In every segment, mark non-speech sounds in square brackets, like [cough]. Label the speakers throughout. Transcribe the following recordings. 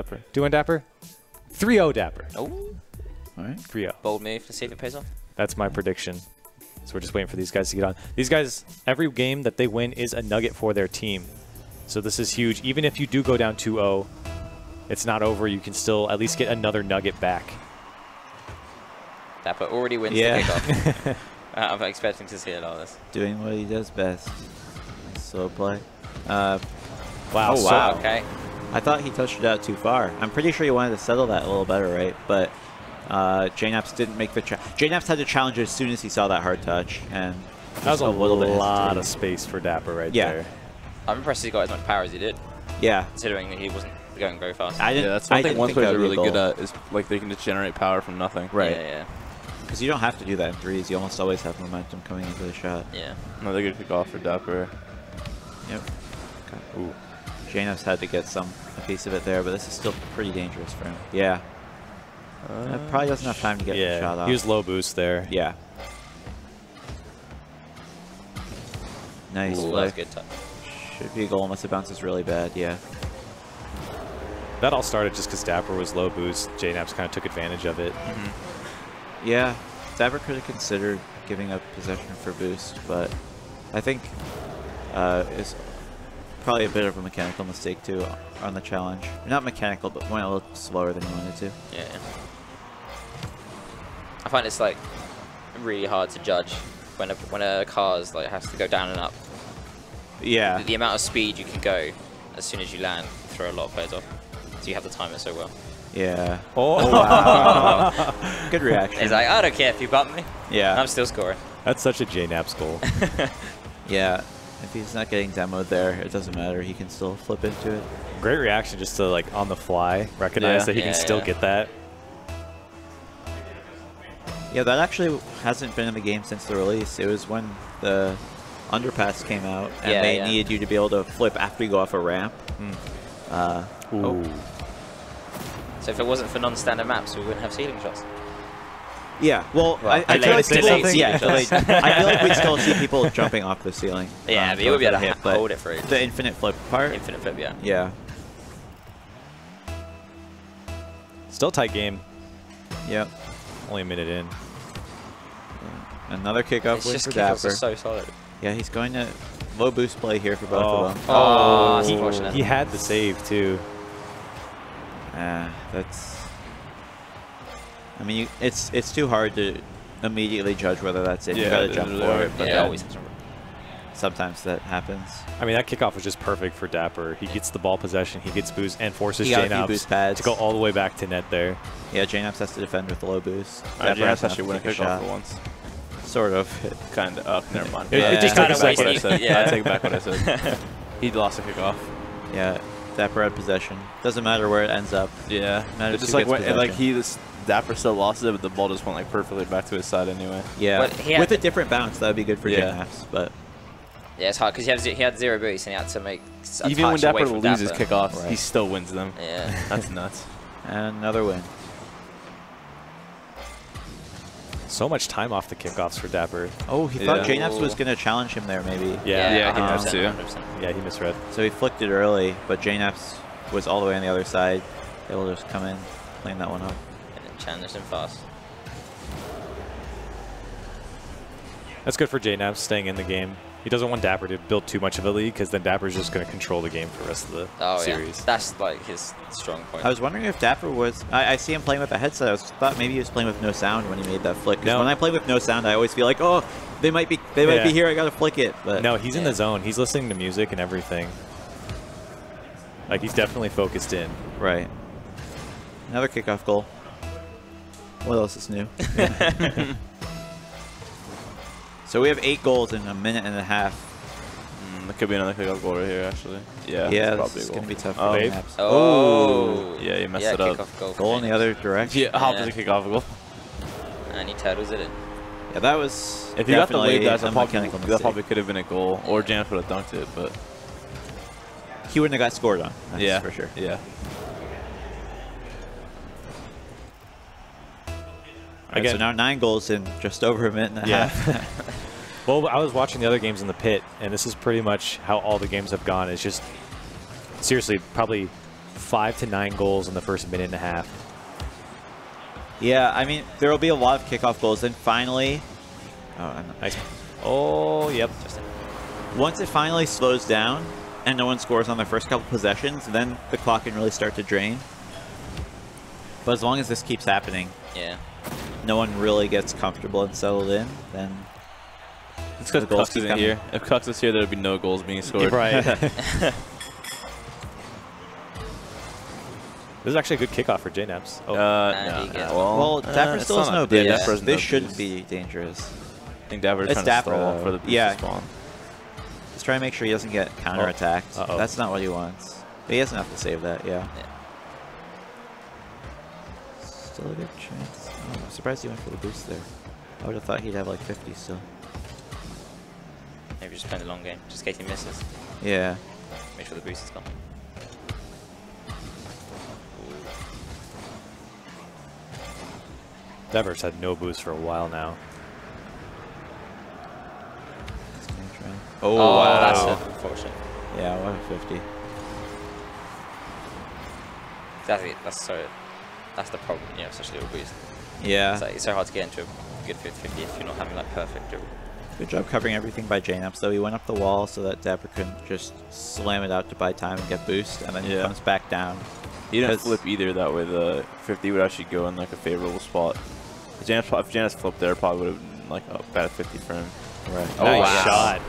Speaker 1: Dappur. 2-1 Dappur. 3-0 Dappur.
Speaker 2: Oh,
Speaker 3: All right.
Speaker 1: 3-0.
Speaker 2: bold move. Let's see if it pays off.
Speaker 1: That's my prediction. So we're just waiting for these guys to get on. These guys, every game that they win is a nugget for their team. So this is huge. Even if you do go down 2-0, it's not over. You can still at least get another nugget back.
Speaker 2: Dappur already wins
Speaker 3: Yeah.
Speaker 2: the kickoff. [laughs] [laughs] I'm expecting to see it all this.
Speaker 3: Doing what he does best. Slow play. Uh,
Speaker 1: Wow.
Speaker 3: Oh,
Speaker 1: so-
Speaker 3: wow.
Speaker 2: Okay.
Speaker 3: I thought he touched it out too far. I'm pretty sure he wanted to settle that a little better, right? But uh, JKnaps didn't make the cha- JKnaps had to challenge it as soon as he saw that hard touch, and
Speaker 1: that was a,
Speaker 3: little bit
Speaker 1: lot
Speaker 3: hesitating.
Speaker 1: of space for Dappur right
Speaker 3: Yeah.
Speaker 1: there.
Speaker 2: I'm impressed he got as much power as he did,
Speaker 3: Yeah,
Speaker 2: considering that he wasn't going very fast.
Speaker 3: I didn't.
Speaker 4: Yeah, that's one
Speaker 3: I
Speaker 4: thing
Speaker 3: didn't
Speaker 4: one
Speaker 3: think
Speaker 4: players are really good at is like they can just generate power from nothing.
Speaker 3: Right.
Speaker 2: Yeah, yeah.
Speaker 3: Because you don't have to do that in threes. You almost always have momentum coming into the shot.
Speaker 2: yeah, yeah.
Speaker 4: Another good kick off for Dappur.
Speaker 3: Yep. Okay. Ooh. JKnaps had to get some a piece of it there, but this is still pretty dangerous for him. Yeah. Uh, probably doesn't have time to get the shot off.
Speaker 1: he was low boost there.
Speaker 3: yeah. Nice
Speaker 2: Ooh,
Speaker 3: play.
Speaker 2: good touch.
Speaker 3: Should be a goal unless it bounces really bad. Yeah.
Speaker 1: That all started just because Dappur was low boost. JKnaps kind of took advantage of it.
Speaker 3: Yeah. Dappur could have considered giving up possession for boost, but I think uh, it's probably a bit of a mechanical mistake too on the challenge. Not mechanical, but went a little slower than he wanted to.
Speaker 2: Yeah. yeah. I find it's like really hard to judge when a when a car's like has to go down and up.
Speaker 3: Yeah.
Speaker 2: The, the amount of speed you can go as soon as you land throw a lot of players off. So you have to time it so well.
Speaker 3: Yeah.
Speaker 1: Oh, [laughs]
Speaker 3: wow. Good reaction.
Speaker 2: He's like, I don't care if you bump me.
Speaker 3: yeah.
Speaker 2: I'm still scoring.
Speaker 1: That's such a JKnaps goal. [laughs]
Speaker 3: Yeah. If he's not getting demoed there, it doesn't matter. He can still flip into it.
Speaker 1: Great reaction just to like on the fly recognize
Speaker 3: Yeah.
Speaker 1: that he
Speaker 2: Yeah,
Speaker 1: can still
Speaker 2: yeah.
Speaker 1: get that.
Speaker 3: Yeah, that actually hasn't been in the game since the release. It was when the underpass came out, and
Speaker 2: Yeah,
Speaker 3: they
Speaker 2: yeah.
Speaker 3: needed you to be able to flip after you go off a ramp. Uh,
Speaker 1: Ooh.
Speaker 2: So if it wasn't for non-standard maps, we wouldn't have ceiling shots.
Speaker 3: Yeah, well,
Speaker 2: Well,
Speaker 3: I, I feel like
Speaker 2: delayed
Speaker 3: yeah,
Speaker 2: shots.
Speaker 3: I feel like we'd [laughs] still see people jumping off the ceiling.
Speaker 2: Yeah,
Speaker 3: um,
Speaker 2: but you would be able
Speaker 3: for
Speaker 2: to
Speaker 3: the hit,
Speaker 2: ha-
Speaker 3: but
Speaker 2: hold it for ages.
Speaker 3: The infinite flip part,
Speaker 2: Infinite flip, yeah.
Speaker 3: yeah,
Speaker 1: Still tight game.
Speaker 3: yep.
Speaker 1: Only a minute in.
Speaker 3: Another kickoff
Speaker 2: It's
Speaker 3: win
Speaker 2: just kickoffs
Speaker 3: Dappur.
Speaker 2: are so solid.
Speaker 3: yeah, he's going to low boost play here for both
Speaker 1: Oh.
Speaker 3: of them.
Speaker 2: Oh,
Speaker 1: he, he had the save too.
Speaker 3: Ah, that's. I mean, you, it's it's too hard to immediately judge whether that's it. you gotta jump for it, but
Speaker 2: yeah,
Speaker 3: then
Speaker 2: always.
Speaker 3: sometimes that happens.
Speaker 1: I mean, that kickoff was just perfect for Dappur. He gets the ball possession, he gets boost, and forces
Speaker 3: He got JKnaps
Speaker 1: to go all the way back to net there.
Speaker 3: Yeah, JKnaps has to defend with low boost.
Speaker 4: Uh, Dappur
Speaker 3: has to
Speaker 4: actually win a
Speaker 3: take
Speaker 4: kickoff
Speaker 3: shot.
Speaker 4: for once.
Speaker 3: Sort of.
Speaker 4: Kind of. Oh, never mind.
Speaker 1: It-
Speaker 3: it just
Speaker 4: take
Speaker 3: kinda [laughs]
Speaker 4: back what I said.
Speaker 2: yeah.
Speaker 4: I take back what I said. he lost a kickoff.
Speaker 3: Yeah, Dappur had possession. Doesn't matter where it ends up.
Speaker 4: Yeah.
Speaker 3: Matters
Speaker 4: It's just like
Speaker 3: gets
Speaker 4: when, like he this Dappur still lost it, but the ball just went like perfectly back to his side anyway.
Speaker 3: Yeah,
Speaker 2: But he had
Speaker 3: with a different bounce, that would be good for
Speaker 4: Yeah.
Speaker 3: JKnaps. But
Speaker 2: Yeah, it's hard because he had he had zero boost and he had to make s- a
Speaker 4: Even when
Speaker 2: Dappur
Speaker 4: loses
Speaker 2: Dappur.
Speaker 4: kickoffs,
Speaker 3: Right.
Speaker 4: he still wins them.
Speaker 2: Yeah. [laughs]
Speaker 4: That's nuts.
Speaker 3: and another win.
Speaker 1: So much time off the kickoffs for Dappur.
Speaker 3: Oh, he thought
Speaker 4: Yeah.
Speaker 3: JKnaps was going to challenge him there, maybe.
Speaker 1: Yeah,
Speaker 4: Yeah, he
Speaker 2: 100%,
Speaker 4: has
Speaker 2: 100%.
Speaker 1: Yeah, he misread.
Speaker 3: So he flicked it early, but JKnaps was all the way on the other side. Able to just come in, clean that one up.
Speaker 2: And then challenged him fast.
Speaker 1: That's good for JKnaps staying in the game. He doesn't want Dappur to build too much of a lead because then Dappur's just going to control the game for the rest of the
Speaker 2: Oh
Speaker 1: series.
Speaker 2: yeah, that's like his strong point.
Speaker 3: I was wondering if Dappur was. I, I see him playing with a headset. I was, thought maybe he was playing with no sound when he made that flick. 'Cause
Speaker 1: No.
Speaker 3: when I play with no sound, I always feel like, oh, they might be, they might
Speaker 1: Yeah.
Speaker 3: be here. I gotta flick it. But
Speaker 1: No, he's in the zone. He's listening to music and everything. Like he's definitely focused in.
Speaker 3: right. Another kickoff goal. What else is new? [laughs] [laughs] so we have eight goals in a minute and a half.
Speaker 4: Mm, there could be another kickoff goal right here, actually. Yeah,
Speaker 3: yeah,
Speaker 4: it's
Speaker 3: this
Speaker 4: probably
Speaker 3: is gonna be tough for
Speaker 4: Oh,
Speaker 1: Dave?
Speaker 2: Oh.
Speaker 4: Yeah, you messed
Speaker 2: yeah,
Speaker 4: it up.
Speaker 2: goal.
Speaker 3: Goal in the other direction.
Speaker 4: Yeah, opposite kickoff goal. [laughs]
Speaker 2: And he turtles it in.
Speaker 3: Yeah, that was.
Speaker 4: If you got the
Speaker 3: definitely
Speaker 4: wave dash,
Speaker 3: a
Speaker 4: that probably,
Speaker 3: mechanical
Speaker 4: that probably could have been a goal, or JKnaps would have dunked it, but
Speaker 3: He wouldn't have got scored on. That's
Speaker 4: yeah,
Speaker 3: for sure.
Speaker 4: Yeah.
Speaker 3: All right, so now nine goals in just over a minute and a
Speaker 1: Yeah.
Speaker 3: half. [laughs] [laughs]
Speaker 1: Well, I was watching the other games in the pit, and this is pretty much how all the games have gone. It's just seriously probably five to nine goals in the first minute and a half.
Speaker 3: Yeah, I mean, there will be a lot of kickoff goals. And finally, oh,
Speaker 1: Nice. Oh, yep.
Speaker 3: once it finally slows down and no one scores on their first couple possessions, then the clock can really start to drain. But as long as this keeps happening,
Speaker 2: Yeah.
Speaker 3: No one really gets comfortable and settled in, then
Speaker 4: It's because
Speaker 3: The
Speaker 4: Cux isn't
Speaker 3: coming.
Speaker 4: here. If Cux was here, there would be no goals being [laughs] scored.
Speaker 1: Right. [laughs] this is actually a good kickoff for JKnaps. Oh,
Speaker 4: Uh,
Speaker 2: Nah,
Speaker 4: no,
Speaker 2: he gets-
Speaker 4: no, well,
Speaker 3: well,
Speaker 4: uh,
Speaker 3: Dappur
Speaker 4: it's
Speaker 3: still has no
Speaker 4: a- yeah,
Speaker 3: boost.
Speaker 4: Dappur has
Speaker 3: this
Speaker 4: no
Speaker 3: shouldn't
Speaker 4: boost.
Speaker 3: be dangerous.
Speaker 4: I think Dappur's
Speaker 3: It's
Speaker 4: trying
Speaker 3: Dappur,
Speaker 4: to stall
Speaker 3: though.
Speaker 4: for the boost
Speaker 3: Yeah.
Speaker 4: to spawn.
Speaker 3: Just trying to make sure he doesn't get counterattacked.
Speaker 1: Uh-oh.
Speaker 3: That's not what he wants. But he doesn't have to save that, yeah.
Speaker 2: Yeah.
Speaker 3: Still a good chance. Oh, I'm surprised he went for the boost there. I would have thought he'd have like 50 still.
Speaker 2: Maybe just playing the long game, just in case he misses.
Speaker 3: Yeah.
Speaker 2: Make sure the boost is gone.
Speaker 1: Dappur's had no boost for a while now.
Speaker 3: He's gonna try.
Speaker 2: Oh,
Speaker 3: Oh, wow.
Speaker 2: that's unfortunate.
Speaker 3: Yeah, what a 50.
Speaker 2: Exactly. That's so. That's the problem. You know, such a little boost.
Speaker 3: Yeah.
Speaker 2: It's, like, it's so hard to get into a good 50-50 if you're not having like perfect dribble.
Speaker 3: Good job covering everything by JKnaps, though. He went up the wall so that Dappur couldn't just slam it out to buy time and get boost, and then he
Speaker 4: Yeah.
Speaker 3: comes back down.
Speaker 4: He didn't flip either. That way, the 50 would actually go in like a favorable spot. If JKnaps, if JKnaps flipped there, probably would have been like a bad 50 for him.
Speaker 3: Right.
Speaker 1: Oh, nice
Speaker 2: wow.
Speaker 1: shot.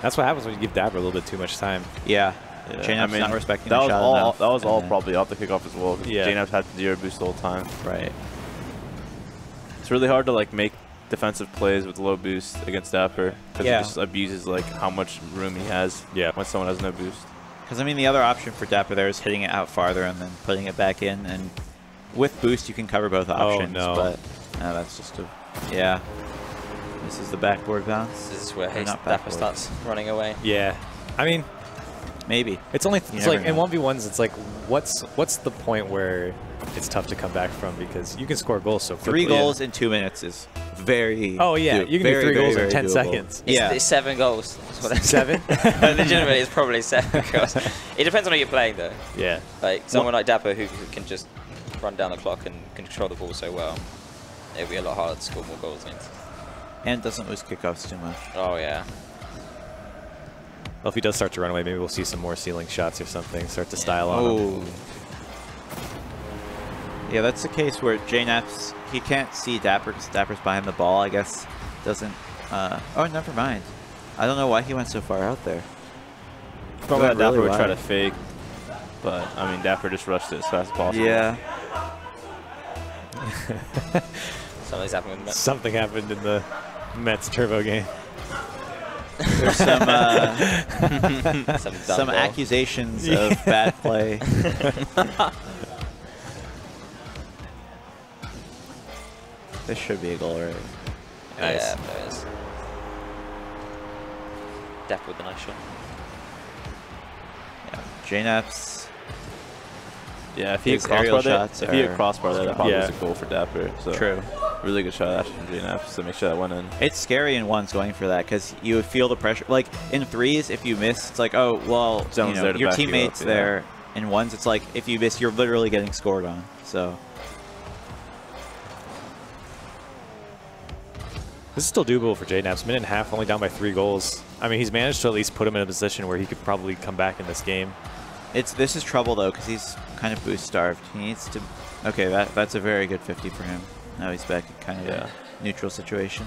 Speaker 1: That's what happens when you give Dappur a little bit too much time.
Speaker 3: Yeah.
Speaker 4: Yeah,
Speaker 3: JKnaps not respecting
Speaker 4: that
Speaker 3: the
Speaker 4: was all.
Speaker 3: enough,
Speaker 4: That was all
Speaker 3: and then-
Speaker 4: probably off the kickoff as well.
Speaker 1: Yeah.
Speaker 4: Yeah. JKnaps had zero boost the whole time.
Speaker 3: Right.
Speaker 4: It's really hard to like make defensive plays with low boost against Dappur because
Speaker 3: Yeah.
Speaker 4: he just abuses like how much room he has.
Speaker 1: Yeah.
Speaker 4: When someone has no boost.
Speaker 3: Because, I mean, the other option for Dappur there is hitting it out farther and then putting it back in. And with boost, you can cover both options.
Speaker 1: Oh no.
Speaker 3: But uh, that's just a. Yeah. This is the backboard bounce.
Speaker 2: This is where
Speaker 3: Or not
Speaker 2: Dappur
Speaker 3: backboard.
Speaker 2: starts running away.
Speaker 1: Yeah. I mean,
Speaker 3: Maybe.
Speaker 1: it's only
Speaker 3: You
Speaker 1: it's
Speaker 3: never
Speaker 1: like in
Speaker 3: know.
Speaker 1: one v ones. It's like what's what's the point where it's tough to come back from because you can score goals so quickly.
Speaker 3: Three goals in two minutes is very.
Speaker 1: Oh yeah,
Speaker 3: do-
Speaker 1: you can do three
Speaker 3: very,
Speaker 1: goals in ten
Speaker 3: doable.
Speaker 1: seconds.
Speaker 2: It's,
Speaker 3: Yeah.
Speaker 2: it's seven goals. [laughs] That's what I'm
Speaker 1: Seven? [laughs]
Speaker 2: Legitimately, it's probably seven [laughs] goals. It depends on who you're playing, though.
Speaker 1: Yeah.
Speaker 2: Like someone like Dappur who, who can just run down the clock and control the ball so well, it'd be a lot harder to score more goals against.
Speaker 3: And doesn't lose kickoffs too much.
Speaker 2: Oh yeah.
Speaker 1: Well, if he does start to run away, maybe we'll see some more ceiling shots or something. Start to style on him.
Speaker 3: Oh. Yeah, that's the case where JKnaps, he can't see Dappur because Dappur's behind the ball, I guess. Doesn't. Uh, oh, never mind. I don't know why he went so far out there.
Speaker 4: Probably
Speaker 3: Went
Speaker 4: that Dappur
Speaker 3: really
Speaker 4: would try to fake, but I mean Dappur just rushed it as fast as possible.
Speaker 3: Yeah. [laughs] [laughs]
Speaker 2: Something's happening with Mets.
Speaker 1: Something happened in the Mets turbo game.
Speaker 3: There's some uh, [laughs]
Speaker 2: Some,
Speaker 3: some accusations
Speaker 1: Yeah.
Speaker 3: of bad play. [laughs] this should be a goal, right?
Speaker 2: Oh, yeah, there is. Dappur with a nice shot.
Speaker 3: Yeah. JKnaps.
Speaker 4: Yeah, if he had
Speaker 3: His
Speaker 4: crossbar there,
Speaker 3: shots
Speaker 4: if he had crossbar there, that probably
Speaker 1: Yeah.
Speaker 4: was a goal for Dappur. So
Speaker 3: True.
Speaker 4: Really good shot actually from JNF to make sure that went in.
Speaker 3: It's scary in ones going for that because you feel the pressure. Like in threes, if you miss, it's like, oh well, you know,
Speaker 4: there
Speaker 3: your
Speaker 4: back you up,
Speaker 3: teammates
Speaker 4: yeah.
Speaker 3: there. In ones, it's like if you miss, you're literally getting scored on. So
Speaker 1: This is still doable for JKnaps. Minute and a half, only down by three goals. I mean, he's managed to at least put him in a position where he could probably come back in this game.
Speaker 3: it's this is trouble though because he's kind of boost starved. He needs to. Okay, that that's a very good 50 for him. Now he's back in kind of
Speaker 4: Yeah.
Speaker 3: a neutral situation.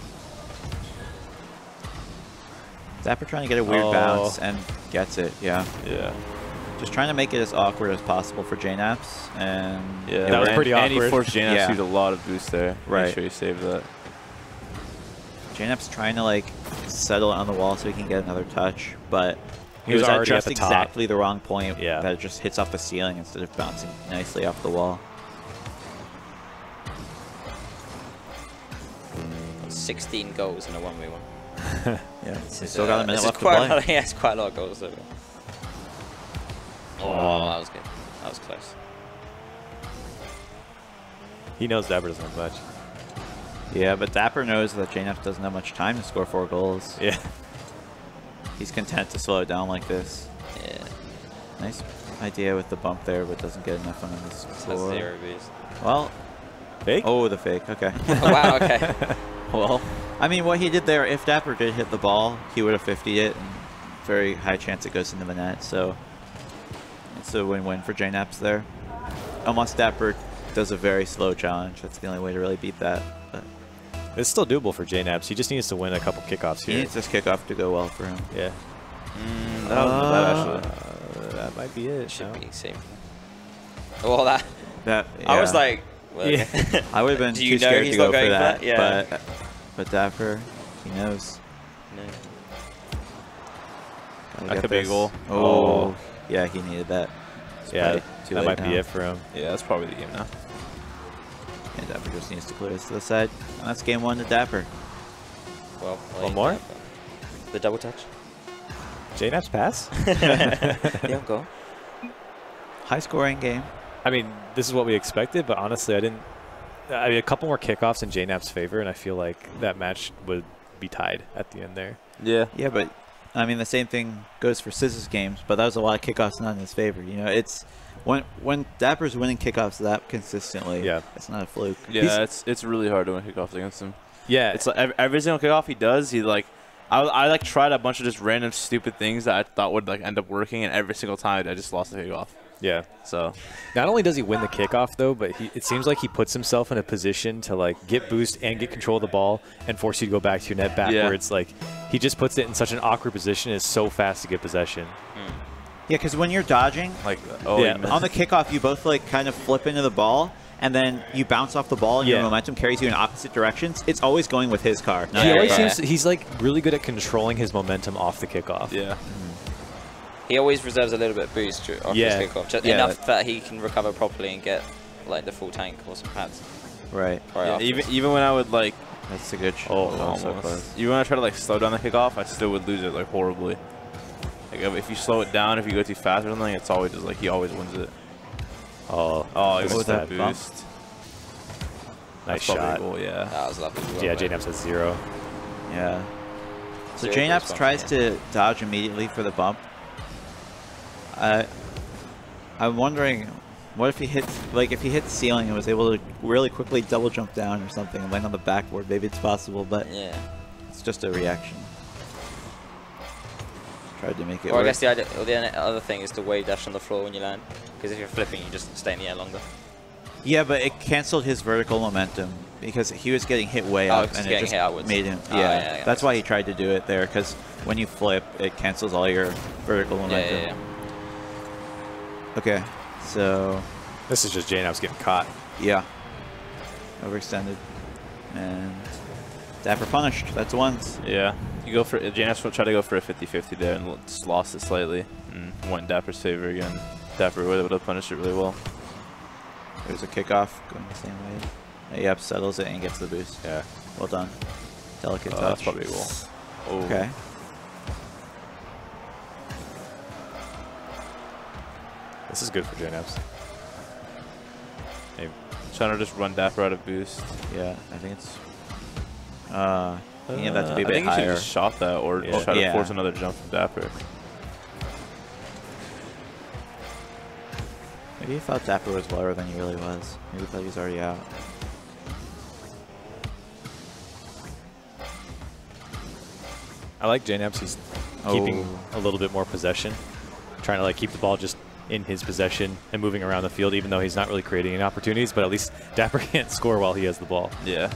Speaker 3: Dappur trying to get a weird
Speaker 1: Oh.
Speaker 3: bounce and gets it. Yeah,
Speaker 4: Yeah.
Speaker 3: just trying to make it as awkward as possible for JKnaps and
Speaker 4: Yeah.
Speaker 1: That was
Speaker 4: and-
Speaker 1: pretty
Speaker 4: And he
Speaker 1: awkward.
Speaker 4: forced JNF
Speaker 3: Yeah.
Speaker 4: to use a lot of boost there.
Speaker 3: Right.
Speaker 4: Make sure he saved that.
Speaker 3: Janep's trying to like settle on the wall so he can get another touch, but
Speaker 1: He
Speaker 3: he
Speaker 1: was
Speaker 3: was, at
Speaker 1: already at
Speaker 3: just
Speaker 1: the top.
Speaker 3: exactly the wrong point
Speaker 1: Yeah.
Speaker 3: that it just hits off the ceiling instead of bouncing nicely off the wall.
Speaker 2: 16 goals in a 1v1. [laughs]
Speaker 3: Yeah,
Speaker 2: This
Speaker 3: he
Speaker 2: is,
Speaker 3: still got
Speaker 2: uh,
Speaker 3: a minute
Speaker 2: this is
Speaker 3: left to
Speaker 2: quite
Speaker 3: play.
Speaker 2: A lot, [laughs] yeah, it's quite a lot of goals. Though. Oh, that was good. That was close.
Speaker 1: He knows Dappur doesn't have much.
Speaker 3: Yeah, but Dappur knows that JNF doesn't have much time to score four goals.
Speaker 1: Yeah. [laughs]
Speaker 3: He's content to slow it down like this.
Speaker 2: Yeah.
Speaker 3: Nice idea with the bump there, but doesn't get enough on this
Speaker 2: That's
Speaker 3: floor.
Speaker 2: zero boost.
Speaker 3: Well,
Speaker 1: Fake?
Speaker 3: oh, the fake. Okay.
Speaker 2: Oh, wow, okay. [laughs]
Speaker 3: well, I mean, what he did there, if Dappur did hit the ball, he would have 50'd it, and very high chance it goes into the net. So it's a win-win for JKnaps there. Unless Dappur does a very slow challenge, that's the only way to really beat that. But
Speaker 1: It's still doable for JKnaps. He just needs to win a couple kickoffs
Speaker 3: he
Speaker 1: here.
Speaker 3: needs this kickoff to go well for him.
Speaker 1: Yeah.
Speaker 4: Mm, that wasn't bad, actually.
Speaker 1: Uh, that might be it.
Speaker 2: Should
Speaker 1: no?
Speaker 2: be safe. Well, that.
Speaker 3: That
Speaker 2: I was like. Well,
Speaker 1: Yeah. [laughs]
Speaker 3: I would have been
Speaker 2: Do
Speaker 3: too scared to go for
Speaker 2: going for
Speaker 3: that,
Speaker 2: that? Yeah.
Speaker 3: but but Dappur, he knows.
Speaker 2: No.
Speaker 3: Gotta
Speaker 4: That
Speaker 3: get
Speaker 4: could be a
Speaker 3: this.
Speaker 4: goal.
Speaker 3: Oh,
Speaker 1: Oh.
Speaker 3: yeah, he needed that. It's
Speaker 1: Yeah,
Speaker 3: too
Speaker 1: that
Speaker 3: late
Speaker 1: might be it for him.
Speaker 4: Yeah, that's probably the game now.
Speaker 3: And Dappur just needs to clear this to the side. And that's game one to Dappur.
Speaker 2: Well,
Speaker 1: One more?
Speaker 2: The double touch.
Speaker 1: JKnaps pass? [laughs]
Speaker 2: yeah, go.
Speaker 3: High scoring game.
Speaker 1: I mean, this is what we expected, but honestly, I didn't. I mean, a couple more kickoffs in JKnaps' favor, and I feel like that match would be tied at the end there.
Speaker 4: Yeah.
Speaker 3: Yeah, but I mean the same thing goes for Sizz's games, but that was a lot of kickoffs not in his favor. You know, it's when when Dappur's winning kickoffs that consistently.
Speaker 1: Yeah.
Speaker 3: it's not a fluke.
Speaker 4: Yeah,
Speaker 1: He's-
Speaker 4: it's it's really hard to win kickoffs against him.
Speaker 1: Yeah,
Speaker 4: It's like every, every single kickoff he does, he like, I, I like tried a bunch of just random stupid things that I thought would like end up working, and every single time I just lost the kickoff.
Speaker 1: yeah.
Speaker 4: So
Speaker 1: Not only does he win the kickoff though, but he, it seems like he puts himself in a position to like get boost and get control of the ball and force you to go back to your net backwards. Like he just puts it in such an awkward position. It's so fast to get possession.
Speaker 3: Yeah, because when you're dodging
Speaker 4: like, oh,
Speaker 1: Yeah.
Speaker 3: on the kickoff, you both like kind of flip into the ball. And then you bounce off the ball, and
Speaker 1: Yeah.
Speaker 3: your momentum carries you in opposite directions. It's always going with his car. not
Speaker 1: he always
Speaker 3: car.
Speaker 2: yeah.
Speaker 1: seems he's like really good at controlling his momentum off the kickoff.
Speaker 4: yeah. Mm-hmm.
Speaker 2: He always reserves a little bit of boost dr- after
Speaker 1: Yeah.
Speaker 2: his kickoff, just
Speaker 3: Yeah.
Speaker 2: enough that he can recover properly and get like the full tank or some pads.
Speaker 3: Right.
Speaker 2: Right
Speaker 4: Yeah, even even when I would like,
Speaker 3: That's a good. Sh-
Speaker 1: Oh,
Speaker 3: oh, so close.
Speaker 4: even when I try to like slow down the kickoff, I still would lose it like horribly. Like if if you slow it down, if you go too fast or something, it's always just like he always wins it.
Speaker 1: Oh,
Speaker 4: Oh, he
Speaker 1: this
Speaker 3: was that
Speaker 4: that
Speaker 3: bump?
Speaker 4: boost.
Speaker 1: nice
Speaker 4: That's probably a
Speaker 1: shot.
Speaker 4: goal, yeah.
Speaker 2: that was lovely. as well,
Speaker 1: Yeah,
Speaker 2: mate.
Speaker 1: JKnaps has zero.
Speaker 3: Yeah. So
Speaker 2: Zero JKnaps
Speaker 3: tries
Speaker 2: bump,
Speaker 3: to dodge immediately for the bump. I, I'm wondering, what if he hits, like if he hits ceiling and was able to really quickly double jump down or something and land on the backboard, maybe it's possible, but
Speaker 2: Yeah.
Speaker 3: it's just a reaction. Tried to make it
Speaker 2: Or I guess the, idea, the other thing is to wave dash on the floor when you land, because if you're flipping, you just stay in the air longer.
Speaker 3: Yeah, but it canceled his vertical momentum because he was getting hit way
Speaker 2: Oh,
Speaker 3: up, and it just
Speaker 2: hit outwards.
Speaker 3: made him.
Speaker 2: Oh,
Speaker 3: yeah,
Speaker 2: yeah, yeah,
Speaker 3: that's
Speaker 2: makes
Speaker 3: why he tried to do it there because when you flip, it cancels all your vertical momentum.
Speaker 2: yeah, yeah.
Speaker 3: Okay, so
Speaker 1: This is just JKnaps getting caught.
Speaker 3: yeah, overextended, and Dappur punished. That's ones.
Speaker 4: Yeah. You go for JKnaps will try to go for a 50-50 there and l- just lost it slightly and went in Dappur's favor again. Dappur would have punished it really well.
Speaker 3: There's a kickoff going the same way. Uh, Yep, settles it and gets the boost.
Speaker 1: Yeah.
Speaker 3: Well done. Delicate
Speaker 4: Uh,
Speaker 3: touch.
Speaker 4: that's probably a goal. Oh.
Speaker 3: Okay.
Speaker 1: This is good for JKnaps. Hey,
Speaker 4: Trying to just run Dappur out of boost.
Speaker 3: Yeah, I think it's. Uh, I think that to be a
Speaker 4: I
Speaker 3: bit
Speaker 4: think he should
Speaker 3: higher.
Speaker 4: just shot that or
Speaker 1: Yeah.
Speaker 4: try to
Speaker 3: Yeah.
Speaker 4: force another jump from Dappur.
Speaker 3: Maybe he thought Dappur was lower than he really was. Maybe he thought he was already out.
Speaker 1: I like JKnaps. He's keeping
Speaker 3: Oh.
Speaker 1: a little bit more possession, trying to like keep the ball just in his possession and moving around the field, even though he's not really creating any opportunities. But at least [laughs] Dappur can't score while he has the ball.
Speaker 4: Yeah.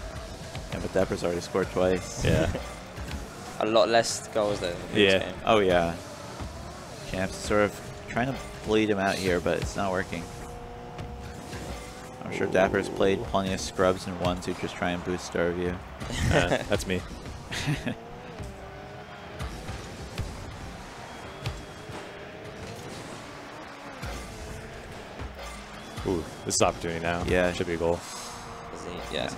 Speaker 3: Yeah, but Dappur's already scored twice.
Speaker 1: Yeah. [laughs]
Speaker 2: A lot less goals than. in this
Speaker 1: Yeah.
Speaker 2: game.
Speaker 3: Oh yeah. Champs sort of trying to bleed him out here, but it's not working. I'm sure Dappur's played plenty of scrubs and ones who just try and boost star view. [laughs]
Speaker 1: Uh, that's me. [laughs] Ooh, this is opportunity now.
Speaker 3: Yeah.
Speaker 1: Should be a goal.
Speaker 2: Is he- Yeah.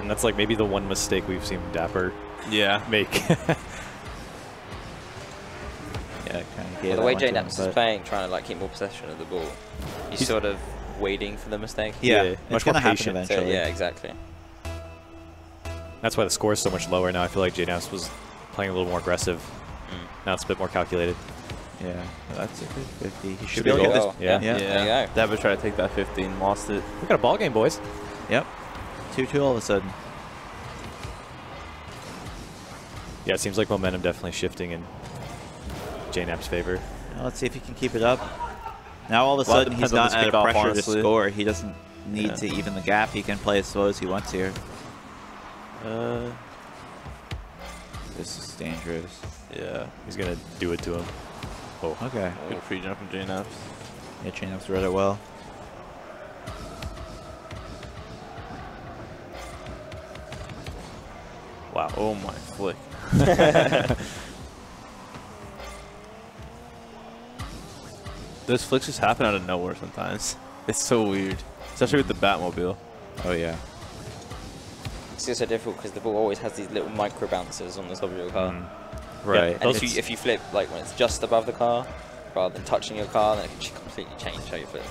Speaker 1: And that's like maybe the one mistake we've seen Dappur
Speaker 4: Yeah.
Speaker 1: make. [laughs]
Speaker 3: Yeah,
Speaker 2: Well, the
Speaker 3: that
Speaker 2: way
Speaker 3: one to
Speaker 2: JKnaps is playing, trying to like keep more possession of the ball, he's,
Speaker 1: He's-
Speaker 2: sort of waiting for the mistake.
Speaker 3: Yeah,
Speaker 1: Yeah,
Speaker 3: it's
Speaker 1: much more
Speaker 3: gonna happen.
Speaker 2: So,
Speaker 3: eventually.
Speaker 2: yeah, exactly.
Speaker 1: that's why the score is so much lower now. I feel like JKnaps was playing a little more aggressive.
Speaker 2: Mm.
Speaker 1: Now it's a bit more calculated.
Speaker 3: Yeah, that's a good 50. He should
Speaker 1: Should
Speaker 3: be
Speaker 1: be
Speaker 3: able to get this.
Speaker 1: Yeah.
Speaker 3: Yeah.
Speaker 2: There you go.
Speaker 4: Dappur tried to take that 50 and lost it.
Speaker 1: We got a ball game, boys.
Speaker 3: Yep. 2-2 all of a sudden.
Speaker 1: Yeah, it seems like momentum definitely shifting in JKnaps' favor.
Speaker 3: Now let's see if he can keep it up. Now all of a
Speaker 4: Well,
Speaker 3: sudden he's
Speaker 4: depends on
Speaker 3: not under pressure
Speaker 4: honestly.
Speaker 3: to score. He doesn't need
Speaker 4: Yeah.
Speaker 3: to even the gap. He can play as slow as he wants here.
Speaker 4: Uh,
Speaker 3: This is dangerous.
Speaker 4: yeah.
Speaker 1: He's gonna do it to him. Oh,
Speaker 3: Okay.
Speaker 4: Good free jump from JKnaps.
Speaker 3: Yeah, chain ups read it well.
Speaker 1: wow.
Speaker 4: Oh my flick. [laughs] [laughs] Those flicks just happen out of nowhere sometimes. [laughs] It's so weird. Especially with the Batmobile.
Speaker 3: Oh yeah.
Speaker 2: It's just so difficult because the ball always has these little micro bounces on the top of your car.
Speaker 1: Mm.
Speaker 3: Right.
Speaker 2: And if you, if you flip, like when it's just above the car, rather than touching your car, then it can completely change how your flip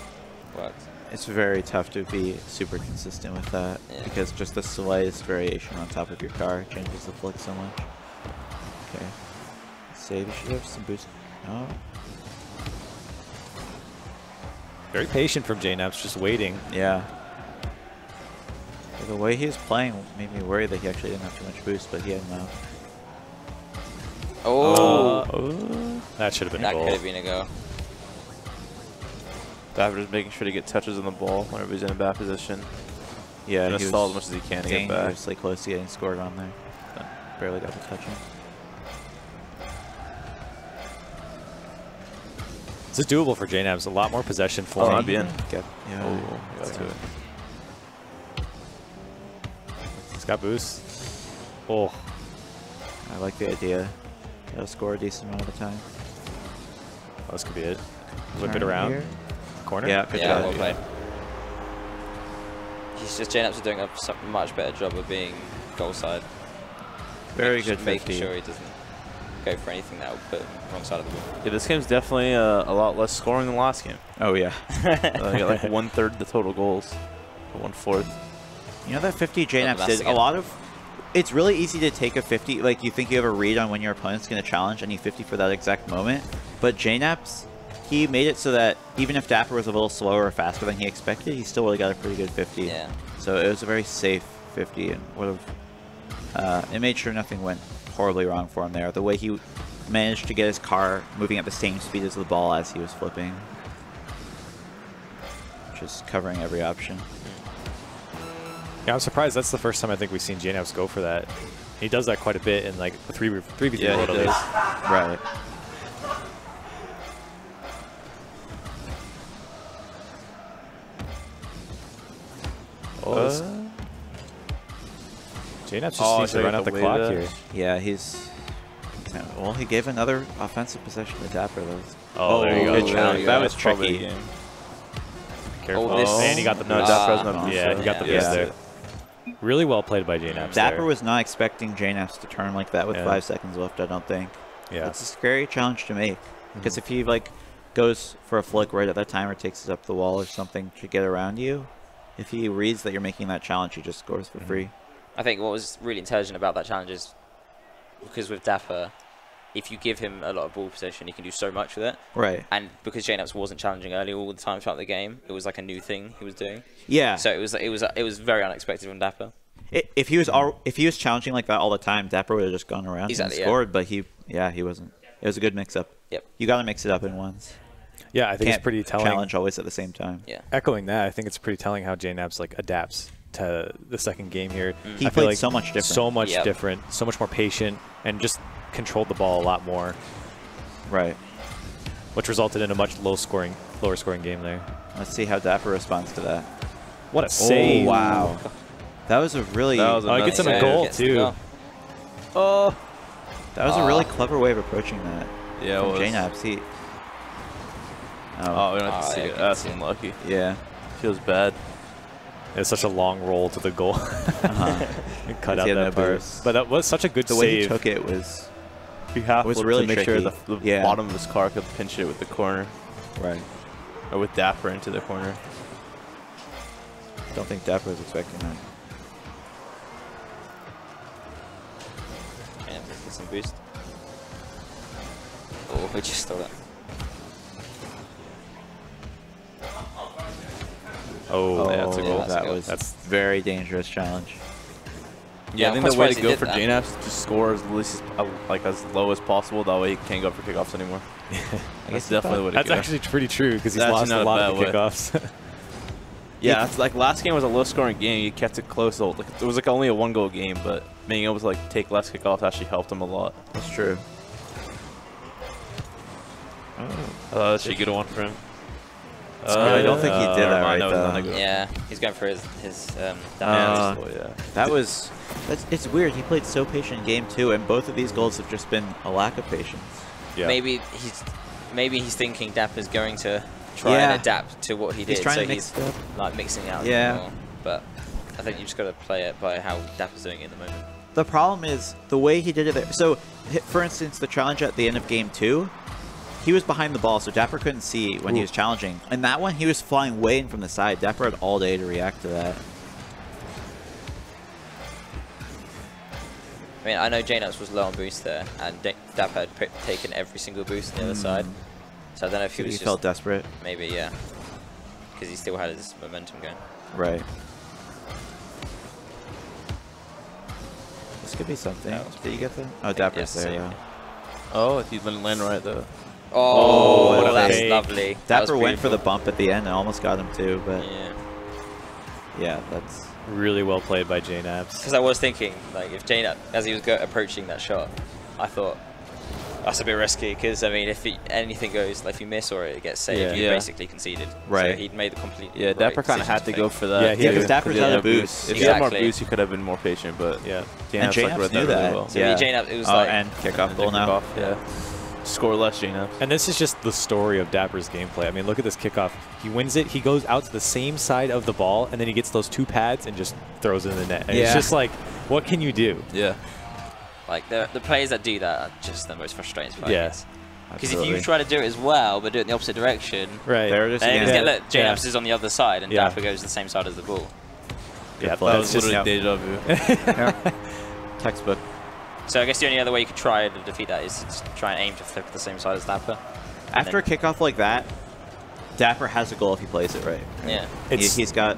Speaker 2: works.
Speaker 3: It's very tough to be super consistent with that
Speaker 2: Yeah.
Speaker 3: because just the slightest variation on top of your car changes the flick so much. Okay. Save. You should have some boost. No.
Speaker 1: Very patient from JKnaps, just waiting.
Speaker 3: Yeah. The way he was playing made me worry that he actually didn't have too much boost, but he had enough.
Speaker 2: Oh,
Speaker 1: Uh, that should have been
Speaker 2: that
Speaker 1: a
Speaker 2: could
Speaker 1: goal.
Speaker 2: have been a go.
Speaker 4: Dappur just making sure to get touches on the ball whenever he's in a bad position.
Speaker 3: Yeah,
Speaker 4: Gonna
Speaker 3: he
Speaker 4: stall as much as he can to get back.
Speaker 3: dangerously close to getting scored on there. But barely got to touch him.
Speaker 1: This is doable for JKnaps. A lot more possession for
Speaker 4: Oh,
Speaker 1: him.
Speaker 4: I'd be in.
Speaker 3: Get, yeah.
Speaker 4: Oh, got to it.
Speaker 1: He's got boost. Oh,
Speaker 3: I like the idea. Gotta score a decent amount of the time.
Speaker 1: Oh, this could be it. Whip it around.
Speaker 3: here.
Speaker 1: Corner?
Speaker 3: Yeah, good
Speaker 2: yeah,
Speaker 3: job.
Speaker 2: well played. He's just JKnaps are doing a much better job of being goal side.
Speaker 3: Very
Speaker 2: making,
Speaker 3: good
Speaker 2: Making
Speaker 3: 50.
Speaker 2: sure he doesn't go for anything that will put wrong side of the ball.
Speaker 4: Yeah, this game's definitely uh, a lot less scoring than last game.
Speaker 3: Oh yeah. [laughs]
Speaker 4: Uh, got like one third the total goals, one fourth.
Speaker 3: You know that 50 JKnaps
Speaker 2: that's
Speaker 3: did a lot of. It's really easy to take a 50. Like you think you have a read on when your opponent's going to challenge any 50 for that exact moment, but JKnaps, he made it so that even if Dappur was a little slower or faster than he expected, he still would have got a pretty good 50.
Speaker 2: Yeah.
Speaker 3: So it was a very safe 50 and would have. Uh, it made sure nothing went horribly wrong for him there. The way he managed to get his car moving at the same speed as the ball as he was flipping. Just covering every option.
Speaker 1: Yeah, I'm surprised. That's the first time I think we've seen JKnaps go for that. He does that quite a bit in like the 3 3 v3
Speaker 4: Yeah,
Speaker 1: world at least.
Speaker 3: Right.
Speaker 1: Oh,
Speaker 4: Uh,
Speaker 1: JKnaps just
Speaker 4: Oh,
Speaker 1: needs to run out the
Speaker 4: to wait
Speaker 1: clock here.
Speaker 3: Yeah, he's. Well, he gave another offensive possession to Dappur, though.
Speaker 1: Oh, there you go.
Speaker 3: good
Speaker 4: there
Speaker 3: challenge.
Speaker 4: you
Speaker 3: That was
Speaker 4: That's probably
Speaker 3: tricky.
Speaker 1: Careful.
Speaker 2: Oh, this-
Speaker 1: and he got the
Speaker 4: No,
Speaker 1: boost.
Speaker 4: Dappur has
Speaker 3: Ah,
Speaker 4: no
Speaker 1: yeah, he got the
Speaker 3: Yeah.
Speaker 1: boost there. Really well played by JKnaps
Speaker 3: Dapper
Speaker 1: there.
Speaker 3: was not expecting JKnaps to turn like that with
Speaker 1: Yeah.
Speaker 3: five seconds left, I don't think.
Speaker 1: yeah.
Speaker 3: That's a scary challenge to make. Because
Speaker 1: Mhm.
Speaker 3: if he, like, goes for a flick right at that time or takes it up the wall or something to get around you, if he reads that you're making that challenge, he just scores for
Speaker 1: Mhm.
Speaker 3: free.
Speaker 2: I think what was really intelligent about that challenge is because with Dappur, if you give him a lot of ball possession, he can do so much with it.
Speaker 3: Right.
Speaker 2: And because JKnaps wasn't challenging early all the time throughout the game, it was like a new thing he was doing.
Speaker 3: Yeah.
Speaker 2: So it was it was it was very unexpected from Dappur.
Speaker 3: I- if he was all, if he was challenging like that all the time, Dappur would have just gone around
Speaker 2: Exactly,
Speaker 3: and
Speaker 2: yeah.
Speaker 3: scored. But he, yeah, he wasn't. It was a good mix-up.
Speaker 2: Yep.
Speaker 3: You got to mix it up in ones.
Speaker 1: yeah, I think
Speaker 3: Can't
Speaker 1: it's pretty telling.
Speaker 3: challenge always at the same time.
Speaker 2: Yeah.
Speaker 1: Echoing that, I think it's pretty telling how JKnaps like adapts to the second game here.
Speaker 3: He
Speaker 1: I
Speaker 3: played
Speaker 1: like
Speaker 3: so much different.
Speaker 1: So much
Speaker 2: Yep.
Speaker 1: different, so much more patient, and just controlled the ball a lot more,
Speaker 3: Right.
Speaker 1: which resulted in a much low scoring, lower scoring game there.
Speaker 3: Let's see how Dappur responds to that.
Speaker 1: What a save!
Speaker 3: Oh, wow. That was a really
Speaker 4: That was a
Speaker 1: Oh, he gets him a goal
Speaker 2: Gets the
Speaker 1: too.
Speaker 2: goal.
Speaker 1: Oh,
Speaker 3: that was a really
Speaker 2: Ah.
Speaker 3: clever way of approaching that
Speaker 4: Yeah, it
Speaker 3: from
Speaker 4: was.
Speaker 3: JKnaps. He.
Speaker 4: Oh,
Speaker 3: Oh,
Speaker 4: we don't have to
Speaker 2: Oh,
Speaker 4: see
Speaker 2: yeah,
Speaker 4: it. That's
Speaker 2: can see it.
Speaker 4: unlucky.
Speaker 3: yeah.
Speaker 4: Feels bad.
Speaker 1: It's such a long roll to the goal.
Speaker 3: Uh-huh. [laughs]
Speaker 1: Cut out that
Speaker 3: no
Speaker 1: part.
Speaker 3: boost.
Speaker 1: But that was such a good
Speaker 3: the way he
Speaker 1: save.
Speaker 3: took it was
Speaker 4: You have
Speaker 3: was
Speaker 4: to
Speaker 3: really
Speaker 4: make sure the, the
Speaker 3: Yeah.
Speaker 4: bottom of his car could pinch it with the corner,
Speaker 3: right.
Speaker 4: or with Dappur into the corner.
Speaker 3: Don't think Dappur was expecting that.
Speaker 2: JKnaps get some boost. Oh, we just stole it.
Speaker 1: Oh,
Speaker 4: yeah, that's a
Speaker 3: Oh,
Speaker 4: goal.
Speaker 2: That's
Speaker 3: that was
Speaker 1: That's-
Speaker 3: very dangerous challenge.
Speaker 4: Yeah,
Speaker 2: I'm
Speaker 4: I think the way to go for
Speaker 2: that.
Speaker 4: JNAP is just score as least as, uh, like as low as possible. That way he can't go for kickoffs anymore. [laughs]
Speaker 3: I
Speaker 4: That's
Speaker 3: guess
Speaker 4: definitely
Speaker 3: thought-
Speaker 4: what it
Speaker 1: That's
Speaker 4: go.
Speaker 1: actually pretty true because he's
Speaker 4: That's
Speaker 1: lost
Speaker 4: not
Speaker 1: a
Speaker 4: a
Speaker 1: lot of the kickoffs. [laughs]
Speaker 4: Yeah, it's like last game was a low-scoring game. He kept it close. though. Like it was like only a one-goal game, but being able to like take less kickoffs actually helped him a lot.
Speaker 3: That's true. Oh.
Speaker 4: Uh, that's a good one for him.
Speaker 3: I don't think he did
Speaker 4: never
Speaker 3: that right, though.
Speaker 4: not a good one.
Speaker 2: Yeah, he's going for his his um.
Speaker 3: Uh.
Speaker 4: Oh, yeah.
Speaker 3: That was. That's, it's weird. He played so patient in game two, and both of these goals have just been a lack of patience.
Speaker 1: yeah.
Speaker 2: Maybe he's maybe he's thinking Dappur's going to try
Speaker 3: Yeah.
Speaker 2: and adapt to what he did,
Speaker 3: He's trying
Speaker 2: so
Speaker 3: to mix
Speaker 2: he's
Speaker 3: up.
Speaker 2: like mixing out.
Speaker 3: Yeah.
Speaker 2: more. But I think you just got to play it by how Dappur's doing it at the moment.
Speaker 3: The problem is the way he did it there. So, for instance, the challenge at the end of game two, he was behind the ball, so Dappur couldn't see when he was challenging. And that one, he was flying way in from the side. Dappur had all day to react to that.
Speaker 2: I mean, I know JKnaps was low on boost there, and Da- Dappur had put, taken every single boost on the other mm. side. So I don't know if he
Speaker 3: So
Speaker 2: was
Speaker 3: he felt desperate.
Speaker 2: maybe yeah, because he still had his momentum going.
Speaker 3: Right. This could be something.
Speaker 2: That
Speaker 3: Did you get that? Oh, Dappur's
Speaker 2: yes,
Speaker 3: there,
Speaker 2: same.
Speaker 3: yeah.
Speaker 4: Oh, he didn't land right though.
Speaker 2: Oh, oh,
Speaker 1: what a
Speaker 2: that's
Speaker 1: fake.
Speaker 2: lovely. That
Speaker 3: Dappur went for the bump at the end and almost got him too, but
Speaker 2: Yeah,
Speaker 3: yeah, that's
Speaker 1: Really well played by JKnaps.
Speaker 2: because I was thinking like if Jnut as he was go- approaching that shot, I thought that's a bit risky because I mean if he, anything goes, like if you miss or it gets saved,
Speaker 1: Yeah.
Speaker 2: you
Speaker 4: Yeah.
Speaker 2: basically conceded.
Speaker 3: Right.
Speaker 2: So he'd made the complete.
Speaker 4: Yeah,
Speaker 2: right
Speaker 4: Dappur kind of had to
Speaker 2: make.
Speaker 4: go for that.
Speaker 1: Yeah, he
Speaker 3: Yeah,
Speaker 1: did.
Speaker 3: 'cause Dappur's
Speaker 4: He
Speaker 3: had a
Speaker 4: had
Speaker 3: boost.
Speaker 4: If he had more
Speaker 2: Exactly.
Speaker 4: boost, he could have been more patient, but
Speaker 1: Yeah.
Speaker 4: JNAP's
Speaker 3: and J
Speaker 4: like
Speaker 3: Naps
Speaker 4: read
Speaker 3: knew
Speaker 4: really
Speaker 3: that.
Speaker 4: well.
Speaker 2: So
Speaker 3: yeah.
Speaker 2: JKnaps, it was
Speaker 3: oh,
Speaker 2: like-
Speaker 3: and kick off goal
Speaker 4: then
Speaker 3: now.
Speaker 4: off, yeah. Score less JKnaps.
Speaker 1: And this is just the story of Dappur's gameplay. I mean, look at this kickoff. He wins it. He goes out to the same side of the ball, and then he gets those two pads and just throws it in the net. And
Speaker 3: Yeah.
Speaker 1: It's just like, what can you do?
Speaker 4: Yeah.
Speaker 2: Like the the players that do that are just the most frustrating.
Speaker 1: Yeah.
Speaker 2: Because if you try to do it as well, but do it in the opposite direction,
Speaker 1: Right.
Speaker 3: There it is
Speaker 2: then you
Speaker 3: again.
Speaker 2: just get
Speaker 1: Yeah.
Speaker 2: look, J
Speaker 1: Yeah.
Speaker 2: is on the other side, and
Speaker 1: Yeah.
Speaker 2: Dappur goes the same side as the ball.
Speaker 1: Yeah,
Speaker 3: play.
Speaker 4: That was
Speaker 1: just
Speaker 4: literally deja vu. [laughs]
Speaker 3: Yeah. Textbook.
Speaker 2: So I guess the only other way you could try to defeat that is to try and aim to flip the same side as Dappur. And
Speaker 3: After a
Speaker 2: then-
Speaker 3: kickoff like that, Dappur has a goal if he plays it right.
Speaker 2: Yeah.
Speaker 3: He,
Speaker 1: It's-
Speaker 3: he's got.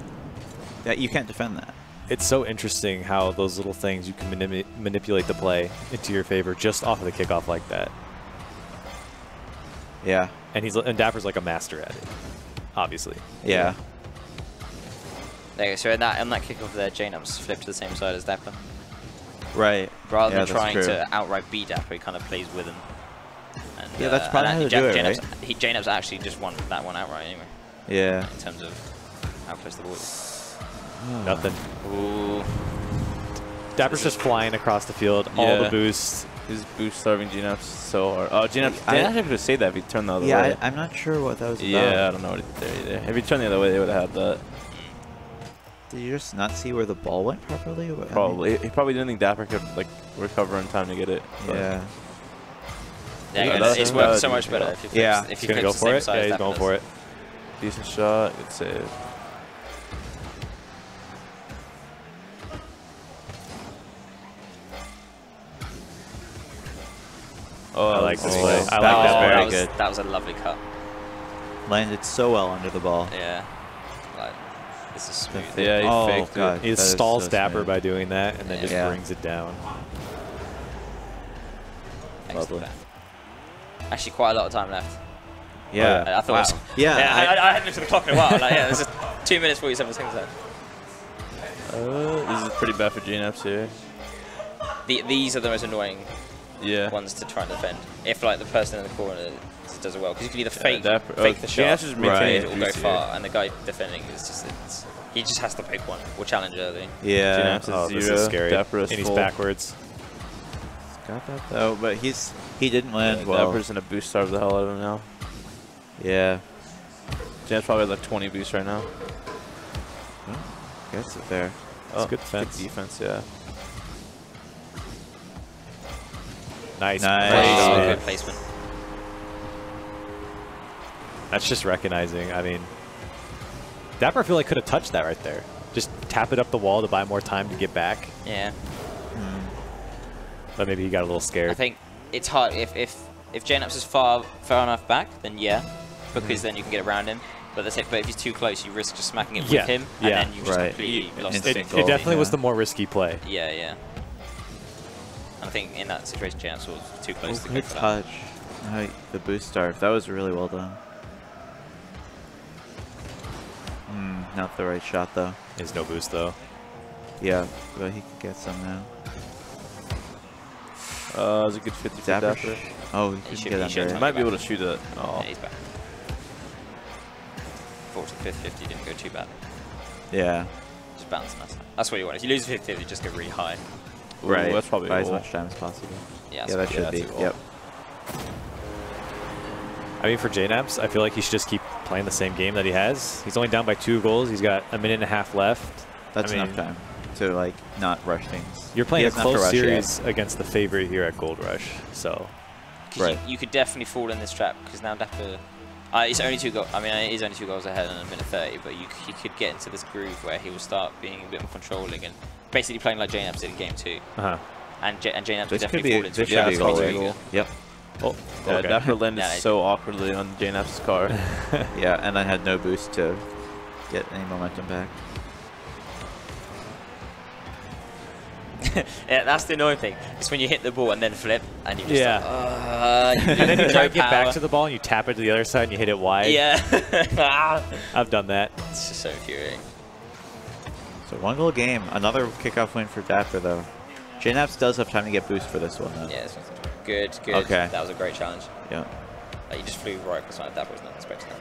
Speaker 3: Yeah, you can't defend that.
Speaker 1: it's so interesting how those little things you can manip- manipulate the play into your favor just off of the kickoff like that.
Speaker 3: Yeah.
Speaker 1: And he's and Dappur's like a master at it, obviously.
Speaker 3: Yeah.
Speaker 2: There you go. So in that, in that kickoff there, JKnaps flipped to the same side as Dappur.
Speaker 3: Right.
Speaker 2: Rather
Speaker 3: Yeah,
Speaker 2: than trying
Speaker 3: true.
Speaker 2: to outright beat Dappur, he kind of plays with him. And,
Speaker 3: Yeah, that's
Speaker 2: uh,
Speaker 3: probably
Speaker 2: and
Speaker 3: how to
Speaker 2: Jan-
Speaker 3: do it,
Speaker 2: JKnaps-
Speaker 3: right?
Speaker 2: He, JKnaps actually just won that one outright anyway,
Speaker 3: Yeah.
Speaker 2: in terms of how close the ball is.
Speaker 1: Nothing.
Speaker 2: Ooh.
Speaker 1: Dappur's just flying across the field, all the boosts.
Speaker 4: His boost starving JKnaps so hard. Oh, JKnaps.
Speaker 3: I-
Speaker 4: JKnaps actually could have saved that if he turned the other
Speaker 3: Yeah,
Speaker 4: way.
Speaker 3: I, I'm not sure what that was about.
Speaker 4: yeah, I don't know what he did there either. If he turned the other way, they would have had that.
Speaker 3: Did you just not see where the ball went properly? What- I mean-
Speaker 4: Probably. He probably didn't think Dappur could like recover in time to get it. but-
Speaker 3: Yeah.
Speaker 2: Yeah,
Speaker 4: Yeah,
Speaker 2: it's-
Speaker 4: that's-
Speaker 2: it's worked so much better if you flips,
Speaker 3: Yeah.
Speaker 2: if
Speaker 1: He's
Speaker 2: you
Speaker 1: gonna go for it. Yeah, he's going
Speaker 2: does.
Speaker 1: for it.
Speaker 4: Decent shot. Good save. Oh,
Speaker 1: I like this
Speaker 3: Oh,
Speaker 1: play. I like
Speaker 3: was
Speaker 1: that.
Speaker 3: very
Speaker 2: that was,
Speaker 3: good.
Speaker 2: That was a lovely cut.
Speaker 3: Landed so well under the ball.
Speaker 2: Yeah. Like, this is smooth.
Speaker 4: Yeah, he
Speaker 3: oh,
Speaker 4: faked it.
Speaker 3: God.
Speaker 1: He stalls
Speaker 3: so
Speaker 1: Dappur
Speaker 3: smooth.
Speaker 1: by doing that, and then just
Speaker 3: Yeah.
Speaker 1: brings it down.
Speaker 3: Lovely.
Speaker 2: Actually, quite a lot of time left.
Speaker 3: Yeah.
Speaker 2: I, I thought it
Speaker 3: wow.
Speaker 2: was,
Speaker 3: Yeah.
Speaker 2: yeah, I,
Speaker 3: I-
Speaker 2: I, I hadn't looked at the clock in a while. Like, yeah, there's just [laughs] two minutes, 47 seconds left.
Speaker 4: Uh, this is pretty bad for JKnaps here.
Speaker 2: The, these are the most annoying
Speaker 4: Yeah.
Speaker 2: ones to try and defend. If like the person in the corner does it well, because you can either
Speaker 4: Yeah,
Speaker 2: fake,
Speaker 4: Dappur-
Speaker 2: fake
Speaker 4: oh,
Speaker 2: the
Speaker 4: JKnaps
Speaker 2: shot,
Speaker 4: just
Speaker 3: maintaining
Speaker 2: or it will go far, and the guy defending is just it's, he just has to pick one or challenge early.
Speaker 3: yeah.
Speaker 4: JKnaps is
Speaker 1: Oh, this is scary.
Speaker 4: Dappur
Speaker 1: and he's
Speaker 4: full.
Speaker 1: backwards.
Speaker 3: Got that though, but he's he didn't
Speaker 4: Yeah,
Speaker 3: land well.
Speaker 4: Dappur's gonna boost starve the hell out of him now.
Speaker 3: Yeah.
Speaker 4: JKnaps probably like 20 boosts right now.
Speaker 3: Gets it there.
Speaker 1: That's oh, good defense.
Speaker 4: Good defense, yeah.
Speaker 1: Nice.
Speaker 3: Nice.
Speaker 2: Oh, good placement.
Speaker 1: That's just recognizing. I mean, Dappur, I feel like could have touched that right there. Just tap it up the wall to buy more time to get back.
Speaker 2: Yeah, hmm.
Speaker 1: But maybe he got a little scared.
Speaker 2: I think it's hard if if if JKnaps is far far enough back, then yeah. because hmm. then you can get around him. But the same, but if he's too close, you risk just smacking it
Speaker 1: Yeah,
Speaker 2: with him,
Speaker 1: yeah,
Speaker 2: and then you just
Speaker 3: right.
Speaker 2: completely
Speaker 3: It-
Speaker 2: lost
Speaker 3: it's
Speaker 2: the
Speaker 1: It,
Speaker 3: Instant
Speaker 1: it
Speaker 3: goal,
Speaker 1: definitely was the more risky play.
Speaker 2: Yeah, yeah. I think in that situation, JKnaps was too
Speaker 3: Oh,
Speaker 2: close to go
Speaker 3: good
Speaker 2: for that.
Speaker 3: touch. No, the boost starve. That was really well done. Not the right shot though.
Speaker 1: Is no boost though.
Speaker 3: Yeah, but he could get some now.
Speaker 4: Uh, it was a good 50 for
Speaker 3: Dappur.
Speaker 4: Dappur.
Speaker 3: Oh, he
Speaker 2: He
Speaker 3: couldn't
Speaker 2: should-
Speaker 3: get
Speaker 2: he
Speaker 3: under
Speaker 2: should
Speaker 3: it.
Speaker 2: have
Speaker 4: Might be able to shoot it. Oh.
Speaker 2: Yeah, he's back. 45th 50 didn't go too bad.
Speaker 3: Yeah,
Speaker 2: Just bounce nice. That's what you want. If you lose 50, you just go really high.
Speaker 4: Ooh. That's probably
Speaker 3: Buy as much time as possible.
Speaker 2: Yeah,
Speaker 3: Yeah, that should
Speaker 4: yeah,
Speaker 3: be.
Speaker 4: that's a goal.
Speaker 3: Yep.
Speaker 1: I mean, for JKnaps, I feel like he should just keep playing the same game that he has. He's only down by two goals. He's got a minute and a half left.
Speaker 3: That's
Speaker 1: I mean,
Speaker 3: enough time to like not rush things.
Speaker 1: You're playing a
Speaker 3: doesn't have to
Speaker 1: close
Speaker 3: rush yet.
Speaker 1: series against the favorite here at Gold Rush, so.
Speaker 3: Right.
Speaker 2: You, you could definitely fall in this trap because now Dappur. Uh, it's only two goals. I mean, it is only two goals ahead in a minute 30, but you, c- you could get into this groove where he will start being a bit more controlling and basically playing like J did in game two.
Speaker 1: uh-huh.
Speaker 2: And, J- and J would
Speaker 3: This
Speaker 2: definitely
Speaker 3: be.
Speaker 2: fall into
Speaker 3: This
Speaker 2: it.
Speaker 3: should
Speaker 4: Yeah,
Speaker 3: be a
Speaker 4: it's
Speaker 3: goal.
Speaker 4: probably a
Speaker 3: right?
Speaker 4: goal.
Speaker 3: Yep.
Speaker 1: Oh,
Speaker 4: Yeah,
Speaker 1: okay.
Speaker 4: Dappur landed
Speaker 2: Yeah,
Speaker 4: so awkwardly on JKnaps' car. [laughs]
Speaker 3: Yeah, and I had no boost to get any momentum back. [laughs]
Speaker 2: yeah, that's the annoying thing. It's when you hit the ball and then flip and you just
Speaker 1: Yeah.
Speaker 2: like, uh, you [laughs]
Speaker 1: and then you
Speaker 2: lose
Speaker 1: try to get back to the ball and you tap it to the other side and you hit it wide.
Speaker 2: Yeah.
Speaker 1: I've done that.
Speaker 2: it's just so infuriating.
Speaker 3: So one goal game. Another kickoff win for Dappur though. JKnaps does have time to get boost for this one though.
Speaker 2: Yeah, this one's good, good.
Speaker 3: Okay.
Speaker 2: That was a great challenge.
Speaker 3: Yeah.
Speaker 2: Like, you just flew right across my Dappur was not expecting that.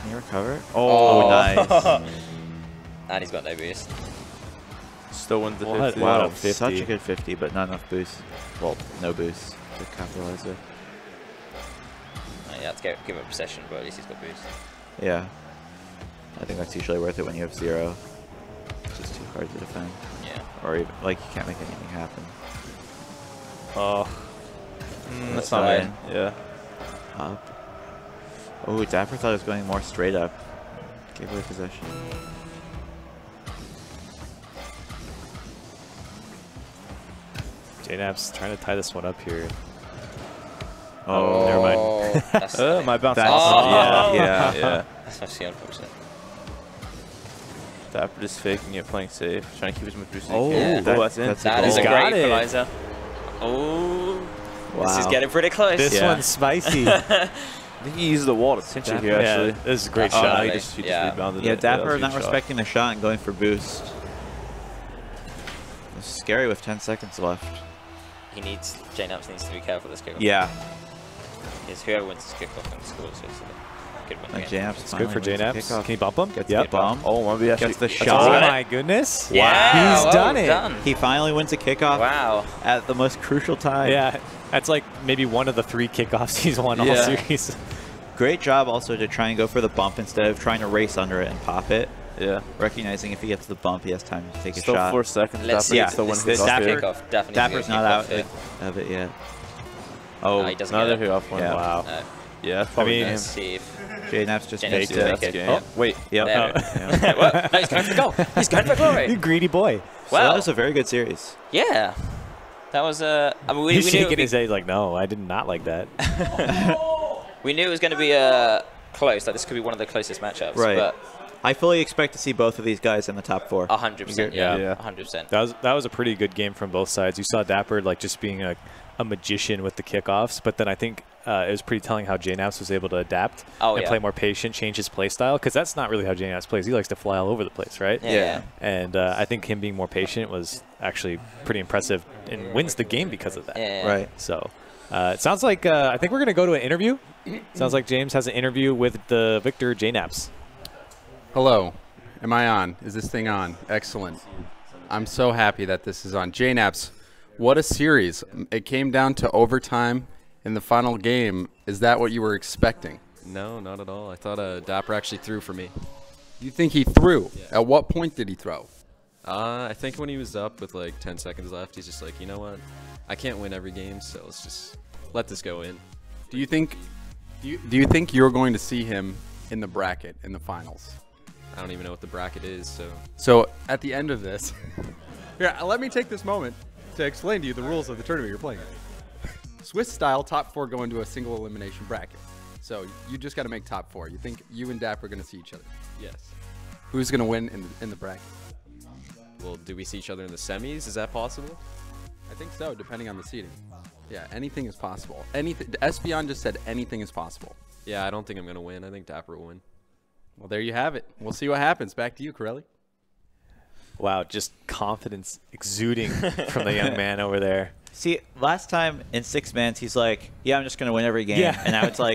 Speaker 3: Can you recover? Oh,
Speaker 2: Oh.
Speaker 3: nice. [laughs]
Speaker 2: And he's got no boost.
Speaker 4: Still wins the
Speaker 1: What?
Speaker 4: 50.
Speaker 1: Wow.
Speaker 3: wow,
Speaker 1: 50.
Speaker 3: such a good 50, but not enough boost. Well, no boost to capitalize with.
Speaker 2: Uh, yeah, to give, give him possession, but at least he's got boost.
Speaker 3: Yeah. I think that's usually worth it when you have zero. It's just too hard to defend.
Speaker 2: Yeah.
Speaker 3: Or even, like, you can't make anything happen.
Speaker 1: Oh,
Speaker 4: Mm,
Speaker 3: That's
Speaker 4: that's not
Speaker 3: fine.
Speaker 4: bad. Yeah.
Speaker 3: Up. Oh, Dappur thought it was going more straight up. Gave away possession.
Speaker 1: JNap's trying to tie this one up here.
Speaker 3: Oh,
Speaker 1: never mind.
Speaker 2: that's,
Speaker 4: Uh, [laughs] my bounce.
Speaker 3: That's-
Speaker 2: Oh.
Speaker 3: yeah, yeah.
Speaker 4: yeah.
Speaker 2: that's actually unfortunate.
Speaker 4: Dappur just faking it, playing safe, trying to keep as much boost as
Speaker 3: Oh,
Speaker 4: he can.
Speaker 3: that-
Speaker 4: oh, that's in.
Speaker 3: that's a
Speaker 2: That is a great
Speaker 1: it.
Speaker 2: equalizer. Oh, this is getting pretty close.
Speaker 1: This
Speaker 3: Yeah.
Speaker 1: one's spicy. [laughs]
Speaker 4: I think he used the wall to cinch it
Speaker 3: Dappur-
Speaker 4: here,
Speaker 1: yeah,
Speaker 4: actually.
Speaker 1: this is a great
Speaker 2: Oh,
Speaker 1: shot.
Speaker 4: no, he just, he just
Speaker 2: Yeah.
Speaker 4: rebounded
Speaker 3: Yeah,
Speaker 4: it.
Speaker 3: Dappur
Speaker 4: a
Speaker 3: not
Speaker 4: shot.
Speaker 3: respecting the shot and going for boost. It's scary with 10 seconds left.
Speaker 2: He needs, JKnaps needs to be careful this kickoff.
Speaker 3: Yeah,
Speaker 2: Because whoever wins this kickoff and scores is a good win.
Speaker 3: like
Speaker 2: again.
Speaker 1: It's good for JKnaps. Can you bump him?
Speaker 3: Gets
Speaker 1: Yep.
Speaker 3: the bomb.
Speaker 4: Oh, might be.
Speaker 3: Gets the
Speaker 4: that's
Speaker 3: shot.
Speaker 1: Oh my goodness.
Speaker 2: Yeah,
Speaker 1: He's
Speaker 2: well
Speaker 1: done it.
Speaker 2: done.
Speaker 3: He finally wins a kickoff
Speaker 2: Wow.
Speaker 3: at the most crucial time.
Speaker 1: Yeah, that's like maybe one of the three kickoffs [laughs] he's won all
Speaker 4: Yeah.
Speaker 1: series.
Speaker 3: Great job also to try and go for the bump instead of trying to race under it and pop it.
Speaker 4: Yeah.
Speaker 3: Recognizing if he gets the bump, he has time to take
Speaker 4: Still
Speaker 3: a shot.
Speaker 4: Still four seconds.
Speaker 2: Let's
Speaker 4: Dappur
Speaker 2: see.
Speaker 3: yeah,
Speaker 4: gets the one
Speaker 2: this,
Speaker 3: hit
Speaker 2: this
Speaker 3: off
Speaker 4: kickoff
Speaker 2: definitely.
Speaker 3: Dappur's not out
Speaker 2: Here.
Speaker 3: of it yet. Oh,
Speaker 2: No, he oh. doesn't
Speaker 4: Another
Speaker 2: get it.
Speaker 4: kickoff one.
Speaker 3: Yeah.
Speaker 1: Wow.
Speaker 2: No.
Speaker 4: Yeah, that's probably
Speaker 1: mean-
Speaker 4: game.
Speaker 2: Let's see if.
Speaker 3: JKnaps just
Speaker 2: JKnaps
Speaker 3: faked it.
Speaker 2: make
Speaker 4: That's
Speaker 2: it.
Speaker 4: game.
Speaker 2: Oh.
Speaker 4: Wait.
Speaker 3: Yep.
Speaker 2: There. [laughs]
Speaker 3: Yeah.
Speaker 2: Well, no, he's going for the goal. He's going for glory. [laughs]
Speaker 1: you greedy boy.
Speaker 3: So
Speaker 2: Wow.
Speaker 3: that was a very good series.
Speaker 2: Yeah. That was Uh, I mean, we,
Speaker 1: He's
Speaker 2: we knew
Speaker 1: shaking
Speaker 2: be
Speaker 1: his head. He's like, no, I did not like that. [laughs]
Speaker 2: We knew it was going to be uh, close. Like this could be one of the closest matchups.
Speaker 3: Right.
Speaker 2: But
Speaker 3: I fully expect to see both of these guys in the top four.
Speaker 2: hundred percent.
Speaker 1: Yeah.
Speaker 2: Yeah.
Speaker 4: Yeah.
Speaker 2: hundred percent.
Speaker 1: That was that was a pretty good game from both sides. You saw Dappur like just being a, a magician with the kickoffs, but then I think uh, it was pretty telling how JKnaps was able to adapt
Speaker 2: Oh,
Speaker 1: and
Speaker 2: yeah.
Speaker 1: play more patient, change his play style because that's not really how JKnaps plays. He likes to fly all over the place, right?
Speaker 2: Yeah.
Speaker 3: Yeah.
Speaker 1: And uh, I think him being more patient was actually pretty impressive and wins the game because of that.
Speaker 2: Yeah.
Speaker 3: Right.
Speaker 1: So uh, it sounds like uh, I think we're going to go to an interview. sounds like James has an interview with the Victor JKnaps.
Speaker 5: Hello. Am I on? Is this thing on? Excellent. I'm so happy that this is on. JKnaps, what a series. It came down to overtime in the final game. Is that what you were expecting?
Speaker 6: No, not at all. I thought uh, Dappur actually threw for me.
Speaker 5: You think he threw? At what point did he throw?
Speaker 6: Uh, I think when he was up with like 10 seconds left, he's just like, you know what? I can't win every game, so let's just let this go in.
Speaker 5: Do you think do you, do you think you're going to see him in the bracket in the finals?
Speaker 6: I don't even know what the bracket is, so
Speaker 5: So at the end of this, [laughs] here, let me take this moment to explain to you the rules of the tournament you're playing. [laughs] Swiss style, top four go into a single elimination bracket. So you just got to make top four. You think you and Dap are going to see each other?
Speaker 6: Yes.
Speaker 5: Who's going to win in the, in the bracket?
Speaker 6: Well, do we see each other in the semis? Is that possible?
Speaker 5: I think so, depending on the seating. Yeah, anything is possible. Anything. Espeon just said anything is possible.
Speaker 6: Yeah, I don't think I'm gonna win. I think Dappur will win.
Speaker 5: Well, there you have it. We'll see what happens. Back to you, Corelli.
Speaker 1: Wow, just confidence exuding from the young man over there. [laughs]
Speaker 3: See, last time in six mans, he's like, "Yeah, I'm just gonna win every game,"
Speaker 1: Yeah.
Speaker 3: and now it's like,